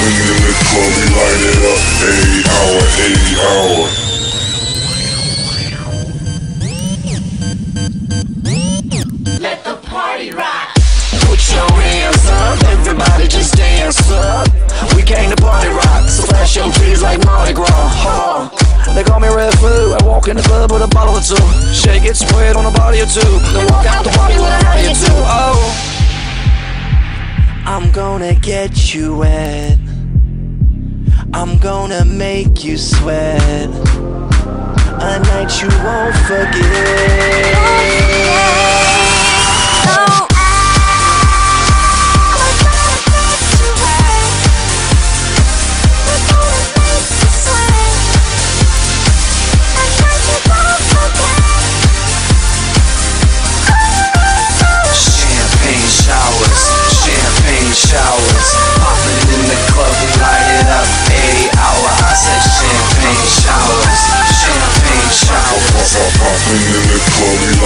club, we light it up. Eight hour, eight hour. Let the party rock. Put your hands up, everybody just dance up. We came to party rock, so flash your like. They call me. I walk in the club with a bottle or two. Shake it, spread on a body or two. Then walk out the party with a hottie or two. Oh, I'm gonna get you wet. I'm gonna make you sweat. A night you won't forget. Living in the club,